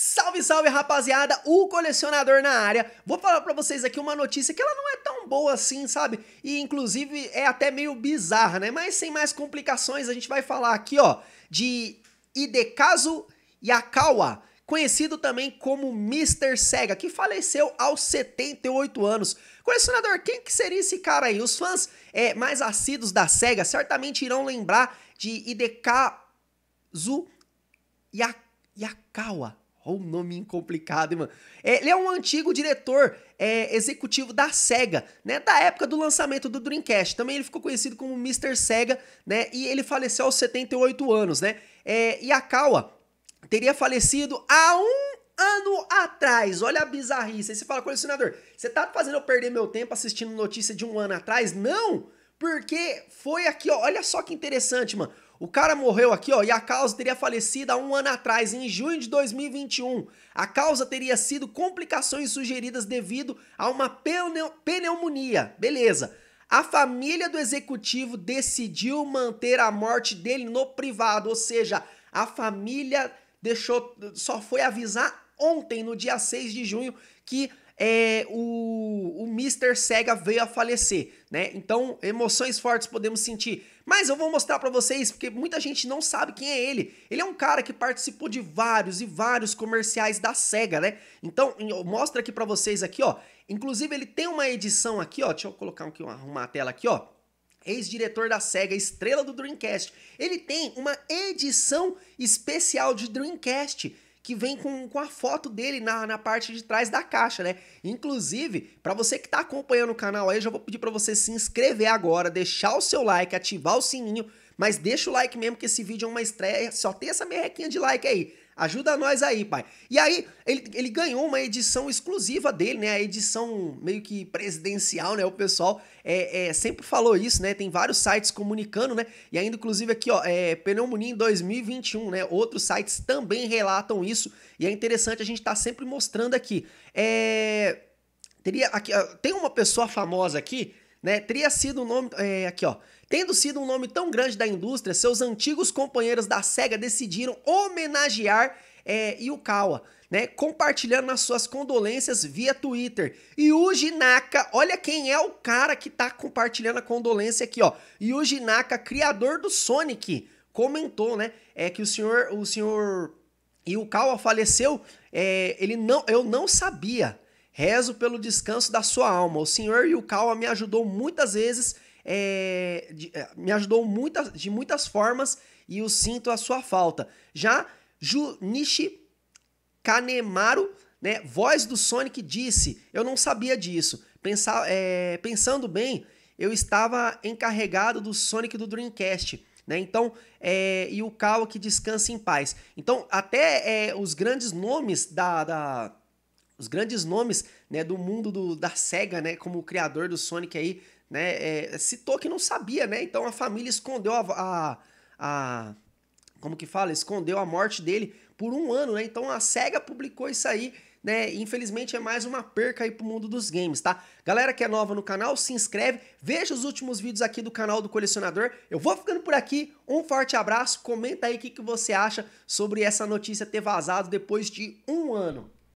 Salve, salve, rapaziada! O colecionador na área. Vou falar para vocês aqui uma notícia que ela não é tão boa assim, sabe? E inclusive é até meio bizarra, né? Mas sem mais complicações, a gente vai falar aqui, ó, de Hidekazu Yakawa, conhecido também como Mr. Sega, que faleceu aos 78 anos. Colecionador, quem que seria esse cara aí? Os fãs é, mais assíduos da Sega certamente irão lembrar de Hidekazu Yakawa. Olha o nome complicado, hein, mano. É, ele é um antigo diretor é, executivo da SEGA, né? Da época do lançamento do Dreamcast. Também ele ficou conhecido como Mr. SEGA, né? E ele faleceu aos 78 anos, né? É, Yakawa teria falecido há um ano atrás. Olha a bizarrice. Aí você fala, colecionador, você tá fazendo eu perder meu tempo assistindo notícia de um ano atrás? Não! Porque foi aqui, ó. Olha só que interessante, mano. O cara morreu aqui, ó, e a causa teria falecido há um ano atrás, em junho de 2021. A causa teria sido complicações sugeridas devido a uma pneumonia. Beleza. A família do executivo decidiu manter a morte dele no privado, ou seja, a família deixou só foi avisar ontem, no dia 6 de junho, que é, o, o Mr. Sega veio a falecer, né? Então, emoções fortes podemos sentir. Mas eu vou mostrar para vocês, porque muita gente não sabe quem é ele. Ele é um cara que participou de vários e vários comerciais da Sega, né? Então, eu mostro aqui para vocês aqui, ó. Inclusive, ele tem uma edição aqui, ó. Deixa eu colocar aqui, arrumar a tela aqui, ó ex-diretor da SEGA, estrela do Dreamcast. Ele tem uma edição especial de Dreamcast que vem com, com a foto dele na, na parte de trás da caixa, né? Inclusive, para você que tá acompanhando o canal aí, eu já vou pedir para você se inscrever agora, deixar o seu like, ativar o sininho, mas deixa o like mesmo que esse vídeo é uma estreia, só tem essa merrequinha de like aí. Ajuda nós aí, pai. E aí, ele, ele ganhou uma edição exclusiva dele, né? A edição meio que presidencial, né? O pessoal é, é, sempre falou isso, né? Tem vários sites comunicando, né? E ainda, inclusive, aqui, ó, é, pneumonia em 2021, né? Outros sites também relatam isso. E é interessante a gente estar tá sempre mostrando aqui. É... Teria aqui, ó, tem uma pessoa famosa aqui, né? Teria sido um nome. É, aqui, ó. Tendo sido um nome tão grande da indústria, seus antigos companheiros da SEGA decidiram homenagear é, Yukawa, né? Compartilhando as suas condolências via Twitter. Yuji Naka, olha quem é o cara que tá compartilhando a condolência aqui, ó. Yuji Naka, criador do Sonic, comentou, né? É que o senhor, o senhor Yukawa faleceu, é, ele não, eu não sabia. Rezo pelo descanso da sua alma. O senhor Yukawa me ajudou muitas vezes é, de, é, me ajudou muitas, de muitas formas e eu sinto a sua falta. Já Junichi Kanemaru, né, voz do Sonic, disse: Eu não sabia disso. Pensar, é, pensando bem, eu estava encarregado do Sonic do Dreamcast. Né? Então, é, e o Kawa que descansa em paz. Então, até é, os grandes nomes da, da os grandes nomes né, do mundo do, da SEGA, né, como o criador do Sonic aí, né, é, citou que não sabia, né? Então a família escondeu a, a, a, como que fala? Escondeu a morte dele por um ano, né? Então a SEGA publicou isso aí, né? Infelizmente é mais uma perca aí pro mundo dos games, tá? Galera que é nova no canal, se inscreve, veja os últimos vídeos aqui do canal do colecionador. Eu vou ficando por aqui, um forte abraço, comenta aí o que, que você acha sobre essa notícia ter vazado depois de um ano.